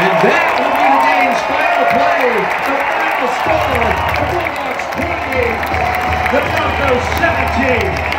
And That will be the game's final play. The final score, the Bulldogs 28, the Broncos 17.